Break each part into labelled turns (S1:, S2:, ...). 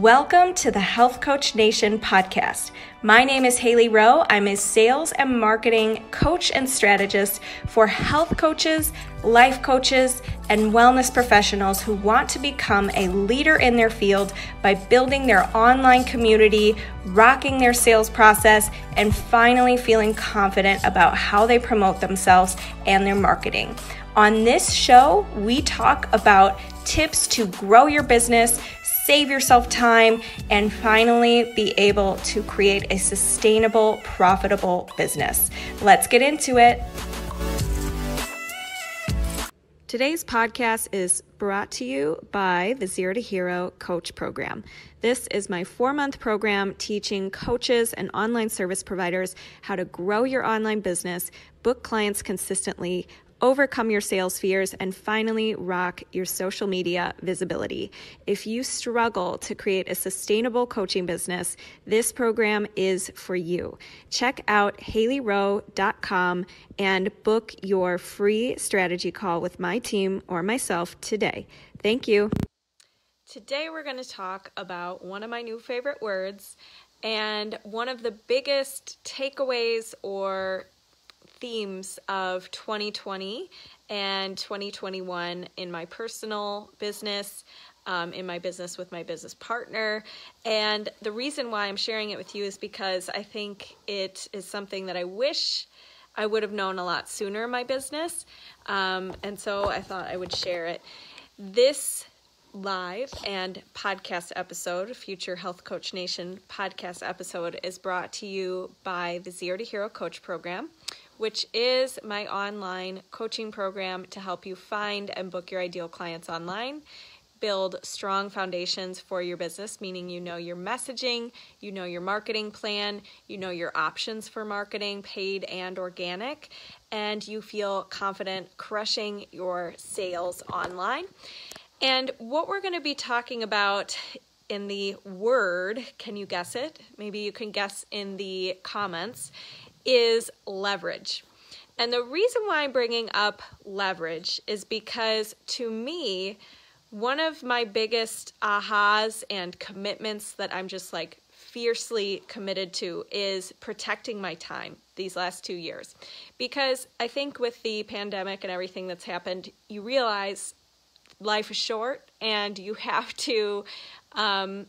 S1: Welcome to the Health Coach Nation podcast. My name is Hailey Rowe. I'm a sales and marketing coach and strategist for health coaches, life coaches, and wellness professionals who want to become a leader in their field by building their online community, rocking their sales process, and finally feeling confident about how they promote themselves and their marketing. On this show, we talk about tips to grow your business save yourself time, and finally be able to create a sustainable, profitable business. Let's get into it. Today's podcast is brought to you by the Zero to Hero Coach Program. This is my four month program teaching coaches and online service providers how to grow your online business, book clients consistently, overcome your sales fears, and finally rock your social media visibility. If you struggle to create a sustainable coaching business, this program is for you. Check out haileyrowe.com and book your free strategy call with my team or myself today. Thank you. Today, we're going to talk about one of my new favorite words and one of the biggest takeaways or themes of 2020 and 2021 in my personal business, um, in my business with my business partner. And the reason why I'm sharing it with you is because I think it is something that I wish I would have known a lot sooner in my business. Um, and so I thought I would share it. This live and podcast episode, Future Health Coach Nation podcast episode, is brought to you by the Zero to Hero Coach Program which is my online coaching program to help you find and book your ideal clients online. Build strong foundations for your business, meaning you know your messaging, you know your marketing plan, you know your options for marketing, paid and organic, and you feel confident crushing your sales online. And what we're going to be talking about in the word, can you guess it? Maybe you can guess in the comments is leverage. And the reason why I'm bringing up leverage is because to me, one of my biggest ahas and commitments that I'm just like fiercely committed to is protecting my time these last two years. Because I think with the pandemic and everything that's happened, you realize life is short and you have to, um,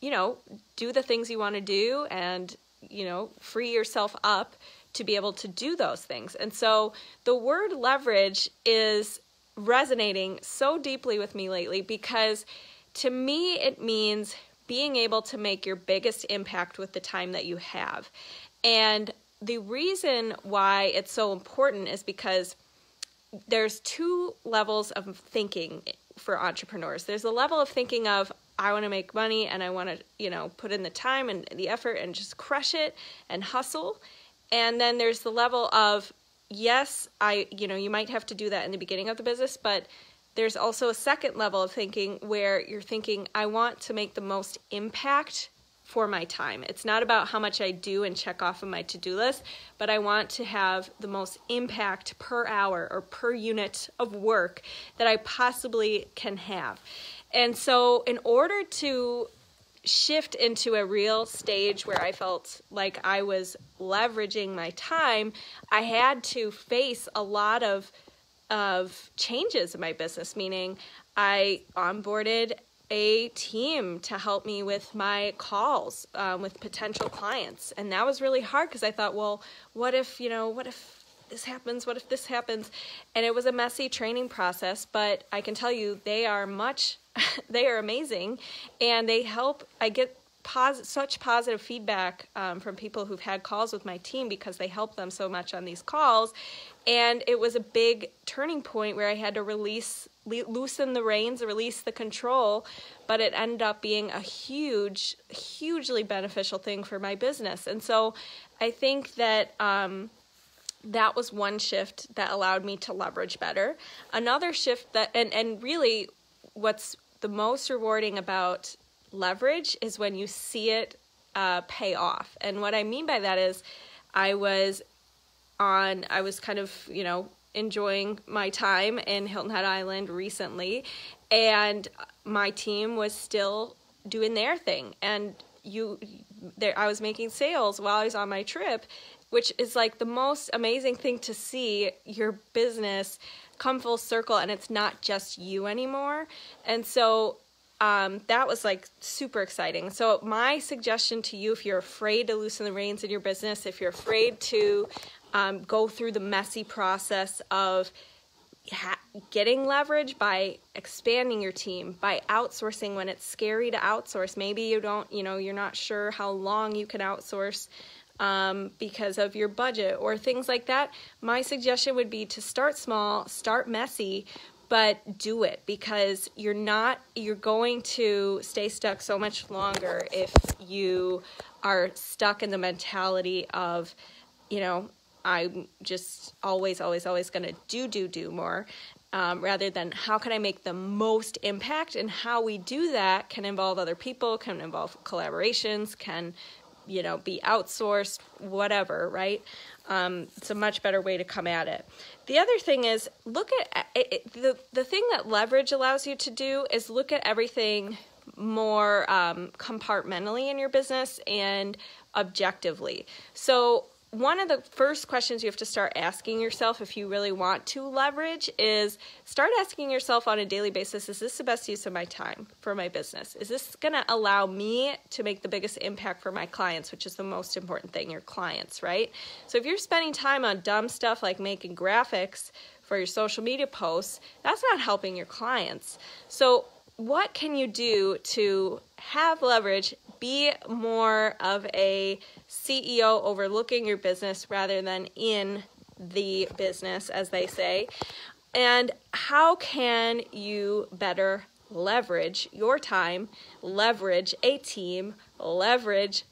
S1: you know, do the things you want to do and you know, free yourself up to be able to do those things. And so the word leverage is resonating so deeply with me lately because to me it means being able to make your biggest impact with the time that you have. And the reason why it's so important is because there's two levels of thinking for entrepreneurs. There's a level of thinking of I want to make money and I want to, you know, put in the time and the effort and just crush it and hustle. And then there's the level of, yes, I, you know, you might have to do that in the beginning of the business, but there's also a second level of thinking where you're thinking, I want to make the most impact for my time. It's not about how much I do and check off of my to do list, but I want to have the most impact per hour or per unit of work that I possibly can have. And so, in order to shift into a real stage where I felt like I was leveraging my time, I had to face a lot of of changes in my business, meaning I onboarded a team to help me with my calls um, with potential clients. And that was really hard because I thought, well, what if, you know, what if this happens? What if this happens? And it was a messy training process, but I can tell you they are much they are amazing and they help i get pos- such positive feedback um, from people who've had calls with my team because they help them so much on these calls and it was a big turning point where i had to release le- loosen the reins release the control but it ended up being a huge hugely beneficial thing for my business and so i think that um, that was one shift that allowed me to leverage better another shift that and and really what's the most rewarding about leverage is when you see it uh, pay off. And what I mean by that is, I was on, I was kind of, you know, enjoying my time in Hilton Head Island recently, and my team was still doing their thing and you there I was making sales while I was on my trip which is like the most amazing thing to see your business come full circle and it's not just you anymore. And so um, that was like super exciting. So, my suggestion to you if you're afraid to loosen the reins in your business, if you're afraid to um, go through the messy process of getting leverage by expanding your team, by outsourcing when it's scary to outsource, maybe you don't, you know, you're not sure how long you can outsource um, because of your budget or things like that, my suggestion would be to start small, start messy, but do it because you're not you're going to stay stuck so much longer if you are stuck in the mentality of you know i'm just always always always going to do do do more um, rather than how can i make the most impact and how we do that can involve other people can involve collaborations can you know, be outsourced, whatever, right? Um, it's a much better way to come at it. The other thing is look at it, it, the the thing that leverage allows you to do is look at everything more um, compartmentally in your business and objectively. So one of the first questions you have to start asking yourself if you really want to leverage is start asking yourself on a daily basis is this the best use of my time for my business? Is this going to allow me to make the biggest impact for my clients, which is the most important thing, your clients, right? So if you're spending time on dumb stuff like making graphics for your social media posts, that's not helping your clients. So what can you do to have leverage, be more of a CEO overlooking your business rather than in the business, as they say. And how can you better leverage your time, leverage a team, leverage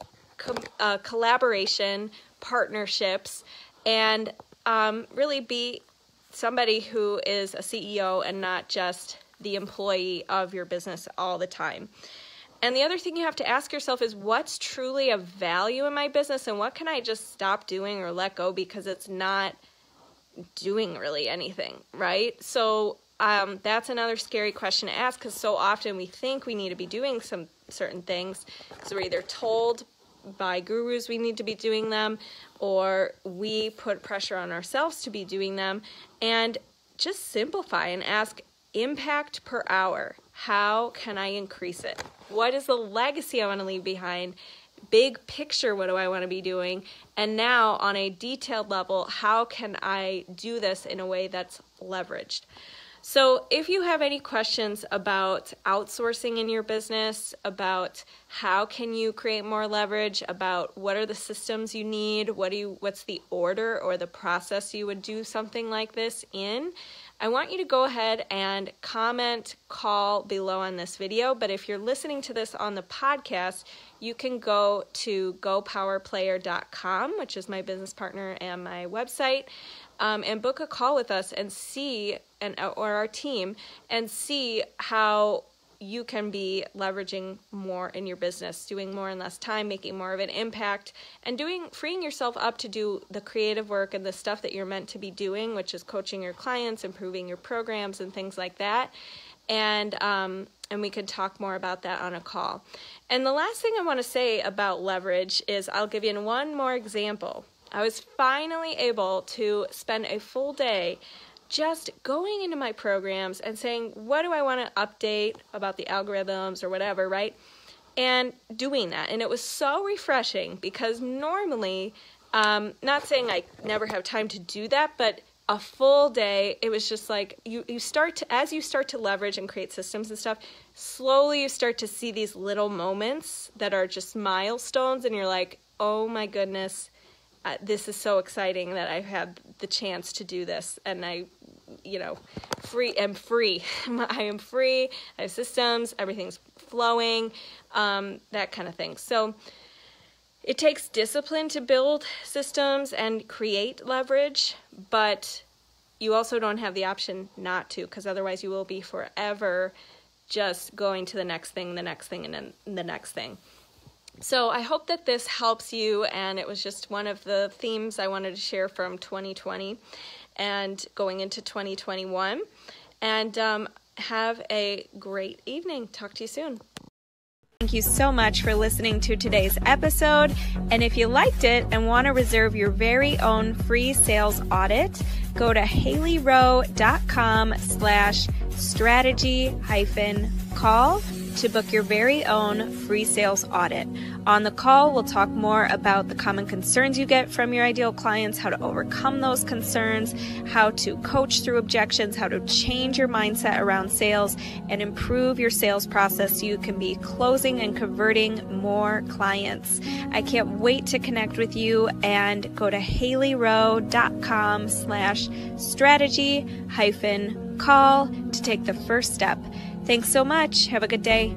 S1: uh, collaboration, partnerships, and um, really be somebody who is a CEO and not just the employee of your business all the time. And the other thing you have to ask yourself is what's truly of value in my business and what can I just stop doing or let go because it's not doing really anything, right? So um, that's another scary question to ask because so often we think we need to be doing some certain things. Because we're either told by gurus we need to be doing them or we put pressure on ourselves to be doing them. And just simplify and ask impact per hour how can I increase it? What is the legacy I want to leave behind? Big picture, what do I want to be doing? And now, on a detailed level, how can I do this in a way that's leveraged? So, if you have any questions about outsourcing in your business, about how can you create more leverage, about what are the systems you need, what do you what's the order or the process you would do something like this in, I want you to go ahead and comment, call below on this video. But if you're listening to this on the podcast, you can go to gopowerplayer.com, which is my business partner and my website, um, and book a call with us and see, and or our team, and see how you can be leveraging more in your business, doing more in less time, making more of an impact, and doing freeing yourself up to do the creative work and the stuff that you're meant to be doing, which is coaching your clients, improving your programs, and things like that. And um, and we could talk more about that on a call. And the last thing I want to say about leverage is I'll give you one more example. I was finally able to spend a full day just going into my programs and saying, what do I want to update about the algorithms or whatever, right? And doing that. And it was so refreshing because normally, um, not saying I never have time to do that, but a full day, it was just like you, you start to, as you start to leverage and create systems and stuff, slowly you start to see these little moments that are just milestones, and you're like, oh my goodness, uh, this is so exciting that I've had the chance to do this, and I you know, free. am free. I am free. I have systems. Everything's flowing. Um, that kind of thing. So it takes discipline to build systems and create leverage, but you also don't have the option not to, because otherwise you will be forever just going to the next thing, the next thing, and then the next thing. So I hope that this helps you, and it was just one of the themes I wanted to share from 2020 and going into 2021. And um, have a great evening. Talk to you soon. Thank you so much for listening to today's episode. And if you liked it and want to reserve your very own free sales audit, go to haileyrowe.com slash strategy hyphen call to book your very own free sales audit. On the call, we'll talk more about the common concerns you get from your ideal clients, how to overcome those concerns, how to coach through objections, how to change your mindset around sales, and improve your sales process so you can be closing and converting more clients. I can't wait to connect with you and go to haileyrowe.com slash strategy hyphen call to take the first step. Thanks so much. Have a good day.